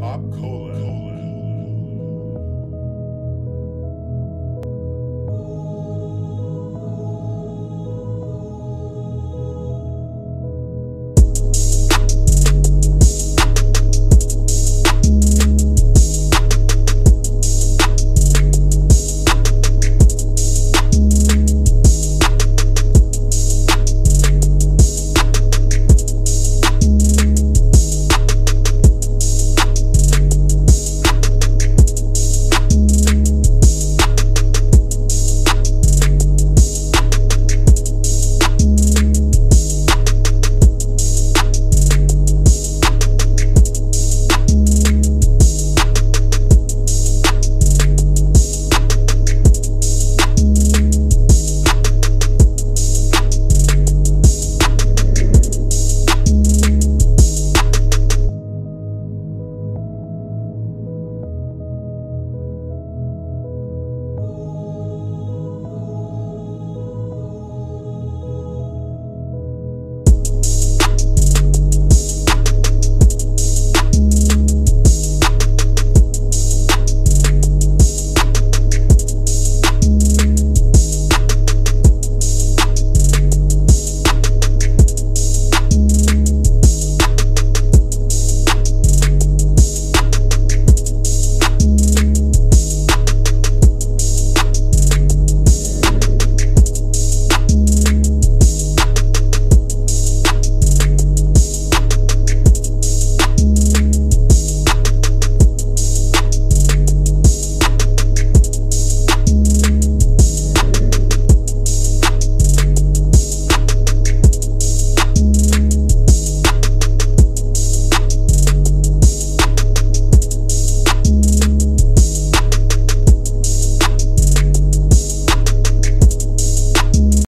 Pop Hop Cola.